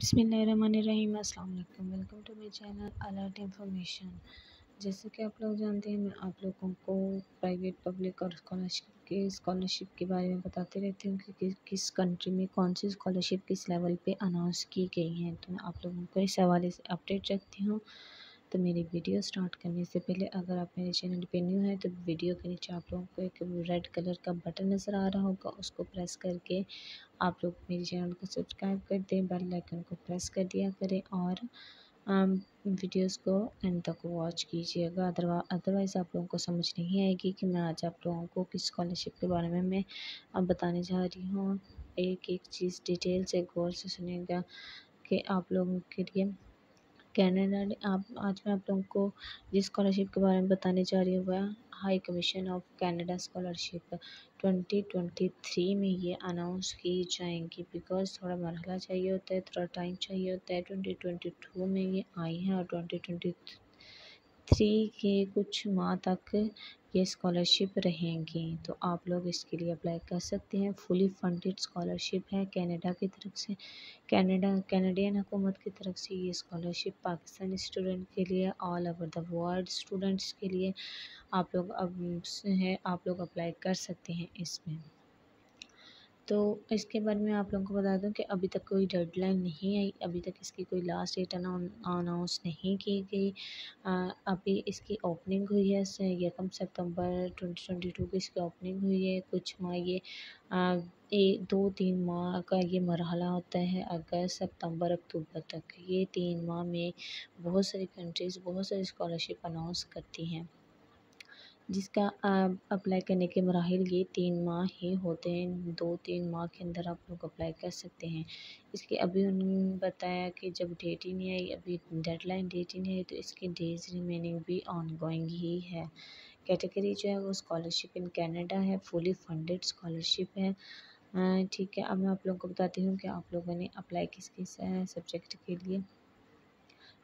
बिसमीम अस्सलाम welcome to my channel alert information. जैसे कि आप लोग जानते हैं, मैं आप लोगों को प्राइवेट, पब्लिक और स्कॉलरशिप के स्कॉलरशिप के बारे में बताते रहती हूँ कि किस कंट्री में कौन सी स्कॉलरशिप किस लेवल पे अनाउंस की गई हैं। तो मैं आप लोगों को इस हवाले से अपडेट रखती हूँ। तो मेरी वीडियो स्टार्ट करने से पहले अगर आप मेरे चैनल पे न्यू हैं तो वीडियो के नीचे आप लोगों को एक रेड कलर का बटन नज़र आ रहा होगा, उसको प्रेस करके आप लोग मेरे चैनल को सब्सक्राइब कर दें, बेल आइकन को प्रेस कर दिया करें और वीडियोस को एंड तक वॉच कीजिएगा, अदरवा, अदरवाइज़ आप लोगों को समझ नहीं आएगी कि मैं आज आप लोगों को किस स्कॉलरशिप के बारे में मैं अब बताने जा रही हूँ। एक एक चीज़ डिटेल से गौर से सुनेगा कि आप लोगों के लिए कैनेडा आप, आज मैं आप लोगों को जिस स्कॉलरशिप के बारे में बताने जा रही हूँ, वह high commission of Canada scholarship 2023 में ये अनाउंस की जाएँगी। बिकॉज़ थोड़ा मरहला चाहिए होता है, थोड़ा टाइम चाहिए होता है 2022 में ये आई हैं और 2023 के कुछ माह तक ये स्कॉलरशिप रहेंगी। तो आप लोग इसके लिए अप्लाई कर सकते हैं। फुली फंडेड स्कॉलरशिप है कनाडा की तरफ़ से। कनाडा कैनेडियन हुकूमत की तरफ़ से ये स्कॉलरशिप पाकिस्तानी स्टूडेंट के लिए all over the world students के लिए आप लोग अब, है, आप लोग अप्लाई कर सकते हैं इसमें। तो इसके बारे में आप लोगों को बता दूँ कि अभी तक कोई डेडलाइन नहीं आई, अभी तक इसकी कोई लास्ट डेट अनाउंस नहीं की गई। अभी इसकी ओपनिंग हुई है यकम सितंबर 2022 की इसकी ओपनिंग हुई है। कुछ माह ये एक दो तीन माह का ये मरहला होता है, अगस्त, सितंबर, अक्टूबर तक। ये तीन माह में बहुत सारी कंट्रीज़ बहुत सारी स्कॉलरशिप अनाउंस करती हैं। जिसका अप्लाई करने के मराहल ये तीन माह ही होते हैं। दो तीन माह के अंदर आप लोग अप्लाई कर सकते हैं। इसके अभी उन्होंने बताया कि जब डेट ही नहीं आई, अभी डेडलाइन डेट ही नहीं आई तो इसकी डेज़ रिमेनिंग भी ऑन गोइंग ही है। कैटेगरी जो है वो स्कॉलरशिप इन कैनेडा है फुली फंडेड स्कॉलरशिप है। ठीक है, अब मैं आप लोगों को बताती हूँ कि आप लोगों ने अप्लाई किस किस सब्जेक्ट के लिए।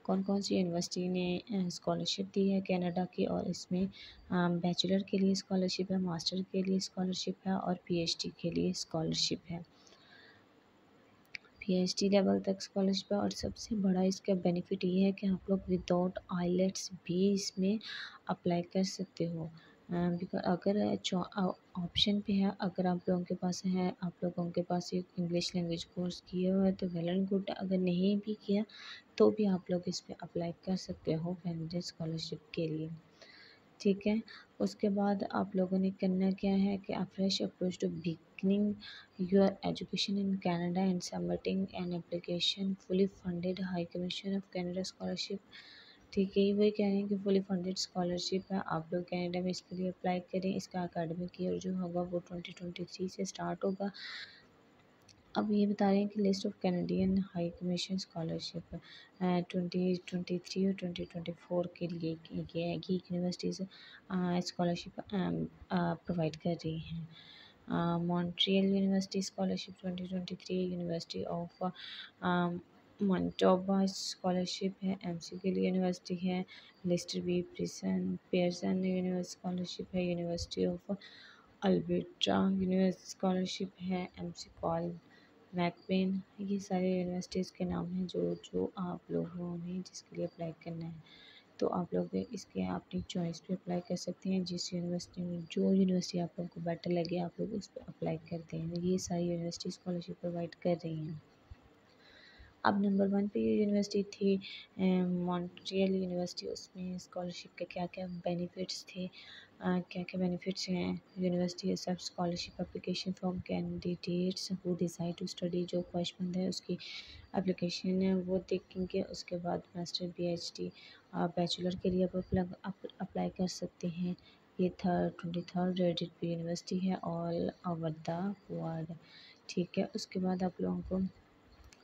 कौन कौन सी यूनिवर्सिटी ने स्कॉलरशिप दी है कनाडा की और इसमें बैचलर के लिए स्कॉलरशिप है मास्टर के लिए स्कॉलरशिप है और पीएचडी के लिए स्कॉलरशिप है। पीएचडी लेवल तक स्कॉलरशिप है और सबसे बड़ा इसका बेनिफिट ये है कि आप लोग विदाउट आईलेट्स भी इसमें अप्लाई कर सकते हो। बिकॉज़ अगर ऑप्शन पे है, अगर आप लोगों के पास है, आप लोगों के पास एक इंग्लिश लैंग्वेज कोर्स किया हुआ है तो वेल एंड गुड अगर नहीं भी किया तो भी आप लोग इस पर अप्लाई कर सकते हो कैंडिडेट स्कॉलरशिप के लिए। ठीक है? उसके बाद आप लोगों ने करना क्या है कि fresh approach to beginning your education in Canada and submitting an application fully funded high commission of Canada scholarship ठीक है वही कह रहे हैं कि फुली फंडेड स्कॉलरशिप है। आप लोग कैनेडा में इसके लिए अप्लाई करें, इसका अकेडमिक ईयर जो होगा वो ट्वेंटी ट्वेंटी थ्री से स्टार्ट होगा। अब ये बता रहे हैं कि list of Canadian high commission scholarship twenty twenty three और ट्वेंटी ट्वेंटी फोर के लिए ये है कि यूनिवर्सिटीज़ स्कॉलरशिप प्रोवाइड कर रही हैं। Montreal university scholarship twenty twenty three university of Manitoba scholarship है एम सी के लिए यूनिवर्सिटी है Lester B Pearson Pearson universe scholarship है university of Alberta universe scholarship है एम सी कॉल मैकपेन ये सारे यूनिवर्सिटीज़ के नाम हैं जो जो आप लोगों ने, जिसके लिए अप्लाई करना है। तो आप लोग इसके, अपनी चॉइस पे अप्लाई कर सकते हैं। जिस यूनिवर्सिटी में, जो यूनिवर्सिटी आप लोग को बेटर लगे, आप लोग उस पर अप्लाई करते हैं ये सारी यूनिवर्सिटी स्कॉलरशिप प्रोवाइड कर रही हैं। अब नंबर वन पे ये यूनिवर्सिटी थी मॉन्ट्रियल यूनिवर्सिटी, उसमें स्कॉलरशिप के क्या क्या बेनिफिट्स थे क्या क्या बेनिफिट्स हैं, यूनिवर्सिटी सब scholarship application from candidates who decide to study जो ख्वाहिशमंद है, उसकी एप्लीकेशन है, वो देखेंगे उसके बाद master P H D bachelor के लिए आप अप्लाई कर सकते हैं। ये third twenty third rated university है ऑल ओवर द वर्ल्ड ठीक है, उसके बाद आप लोगों को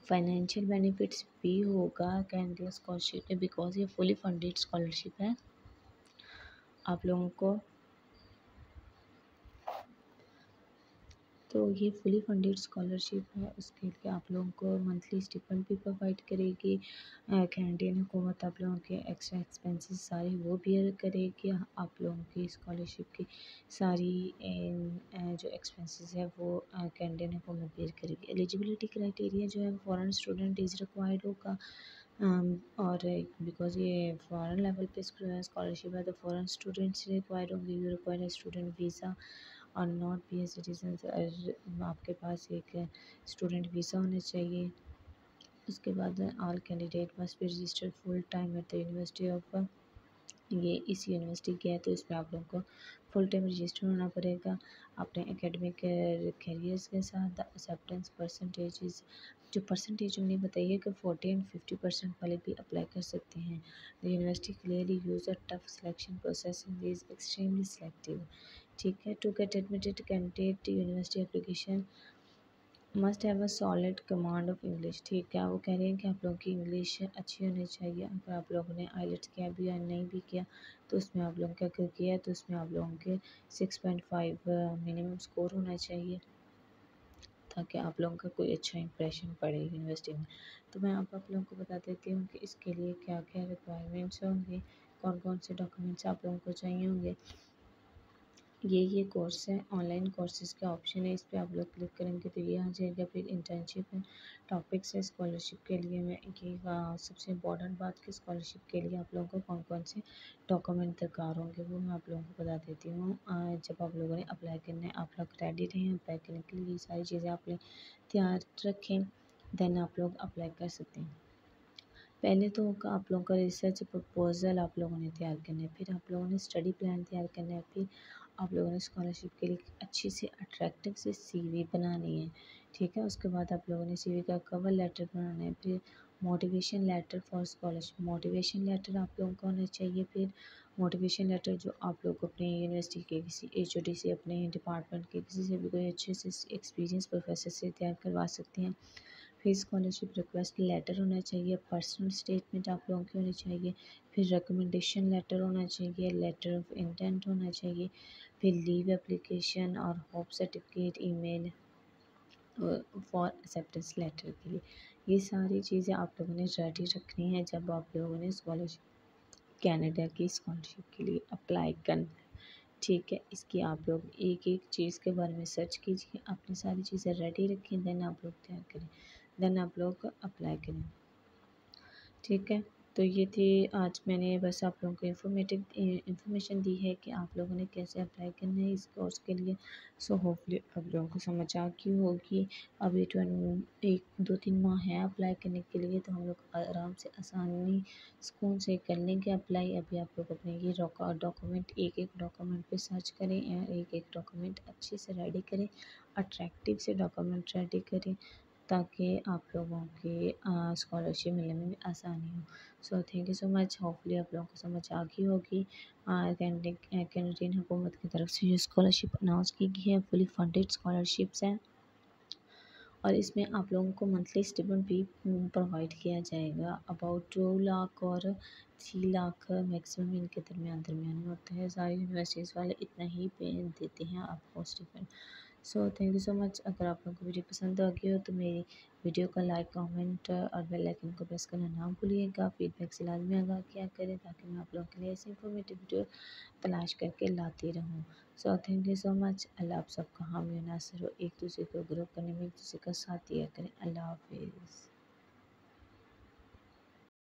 फाइनेंशियल बेनिफिट्स भी होगा कैंडिया स्कॉलरशिप में बिकॉज़ ये फुली फंडेड स्कॉलरशिप है। आप लोगों को तो ये फुली फंडेड स्कॉलरशिप है। उसके लिए आप लोगों को मंथली स्टिपेंड भी प्रोवाइड करेगी कैनेडियन हुकूमत आप लोगों के एक्स्ट्रा एक्सपेंसेस सारे वो बियर करेगी, आप लोगों की स्कॉलरशिप की सारी जो एक्सपेंसेस है वो कैनेडियन हुकूमत बियर करेगी। एलिजिबिलिटी क्राइटेरिया जो है फॉरेन स्टूडेंट इज़ रिक्वायर्ड होगा। और बिकॉज़ ये फॉरेन लेवल पे स्कॉलरशिप है तो फॉरेन स्टूडेंट्स रिक्वायर्ड होंगे। यू रिक्वायर स्टूडेंट वीज़ा और नॉट बी ए सिटीजन आपके पास एक स्टूडेंट वीज़ा होना चाहिए। उसके बाद all candidate must be registered full time at the university of ये इस यूनिवर्सिटी के है तो इसमें आप लोगों को फुल टाइम रजिस्टर होना पड़ेगा। अपने एकेडमिक कैरियर्स के साथ एक्सेप्टेंस परसेंटेज जो परसेंटेज उन्हें बताइए कि फोर्टी एंड फिफ्टी परसेंट वाले भी अप्लाई कर सकते हैं। University clearly use a tough selection process this extremely selective ठीक है to get admitted candidate university application must have a solid command of English ठीक है, वो कह रहे हैं कि आप लोगों की इंग्लिश अच्छी होनी चाहिए। अगर आप लोगों ने आईलेट्स किया भी या नहीं भी किया तो उसमें आप लोगों का अगर किया तो उसमें आप लोगों के six point five minimum score होना चाहिए, ताकि आप लोगों का कोई अच्छा इंप्रेशन पड़े यूनिवर्सिटी में। तो मैं आप आप लोगों को बता देती हूँ कि इसके लिए क्या क्या रिक्वायरमेंट्स होंगे कौन कौन से डॉक्यूमेंट्स आप लोगों को चाहिए होंगे। ये ये कोर्स है ऑनलाइन कोर्सेज़ का ऑप्शन है, इस पर आप लोग क्लिक करेंगे तो ये आ जाएगा, फिर इंटर्नशिप है टॉपिक्स है स्कॉलरशिप के लिए मैं, ये सबसे इम्पोर्टेंट बात कि स्कॉलरशिप के लिए आप लोगों को कौन कौन से डॉक्यूमेंट दरकार होंगे, वो मैं आप लोगों को बता देती हूँ। जब आप लोगों ने अप्लाई करना है, आप लोग रेडी रहें अप्लाई करने के लिए ये सारी चीज़ें आप तैयार रखें देन आप लोग अप्लाई कर सकते हैं। पहले तो आप लोगों का रिसर्च प्रपोज़ल आप लोगों ने तैयार करना है, फिर आप लोगों ने स्टडी प्लान तैयार करना है, फिर आप लोगों ने स्कॉलरशिप के लिए अच्छी से अट्रैक्टिव सी सीवी बनानी है, ठीक है? उसके बाद आप लोगों ने सीवी का कवर लेटर बनाना है, फिर motivation letter for scholarship motivation letter आप लोगों को होना चाहिए, फिर मोटिवेशन लेटर जो आप लोग अपने यूनिवर्सिटी के किसी एचओडी से अपने डिपार्टमेंट के किसी से भी कोई अच्छे से एक्सपीरियंस प्रोफेसर से तैयार करवा सकते हैं। फिर स्कॉलरशिप रिक्वेस्ट लेटर होना चाहिए पर्सनल स्टेटमेंट आप लोगों की होनी चाहिए, फिर रिकमेंडेशन लेटर होना चाहिए लेटर ऑफ़ इंटेंट होना चाहिए, फिर लीव एप्लीकेशन और hope certificate email for acceptance letter के लिए। ये सारी चीज़ें आप लोगों ने रेडी रखनी है जब आप लोगों ने स्कॉलरशिप कैनेडा की स्कॉलरशिप के लिए अप्लाई करना है। ठीक है, इसकी आप लोग एक एक चीज़ के बारे में सर्च कीजिए, अपनी सारी चीज़ें रेडी रखें देन आप लोग तैयार करें। देन आप लोग अप्लाई करें। ठीक है? तो ये थी आज मैंने बस आप लोगों को इन्फॉर्मेटिव इन्फॉर्मेशन दी है कि आप लोगों ने कैसे अप्लाई करना है इस कोर्स के लिए। सो होपफुली आप लोगों को समझ आ गई होगी। अभी ट्वेंट एक, दो, तीन माह है अप्लाई करने के लिए तो हम लोग आराम से आसानी सुकून से कर लेंगे अप्लाई अभी आप लोग अपने ये डॉक्यूमेंट एक एक डॉक्यूमेंट पे सर्च करें एक एक डॉक्यूमेंट अच्छे से रेडी करें अट्रैक्टिव से डॉक्यूमेंट रेडी करें। ताकि आप लोगों की स्कॉलरशिप मिलने में भी आसानी हो। So thank you so much hopefully आप लोगों को समझ आ गई होगी। कैनेडियन हुकूमत की तरफ़ से ये स्कॉलरशिप अनाउंस की गई है फुली फंडेड स्कॉलरशिप्स हैं। और इसमें आप लोगों को मंथली स्टिपेंड भी प्रोवाइड किया जाएगा। अबाउट टू लाख और थ्री लाख मैक्सिमम इनके दरमियान दरमियान में होता है। सारी यूनिवर्सिटीज़ वाले इतना ही पे देते हैं आपको stipend so thank you so much अगर आप लोगों को वीडियो पसंद आ गई हो तो मेरी वीडियो का लाइक, कमेंट और बेल आइकन को प्रेस करना ना भूलिएगा। फीडबैक से लाजमी आगा क्या करें ताकि मैं आप लोगों के लिए ऐसी इन्फॉर्मेटिव वीडियो तलाश करके लाती रहूँ। So thank you so much अल्लाह आप सबका हामी नासर हो। एक दूसरे को ग्रो करने में एक दूसरे का साथ दिया करें। अल्लाह हाफिज़।